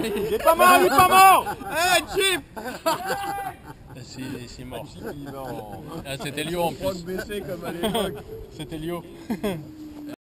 Il est pas mort, il est pas mort Eh, Chip C'est mort. Ah, C'était Lio en plus. C'était Lio.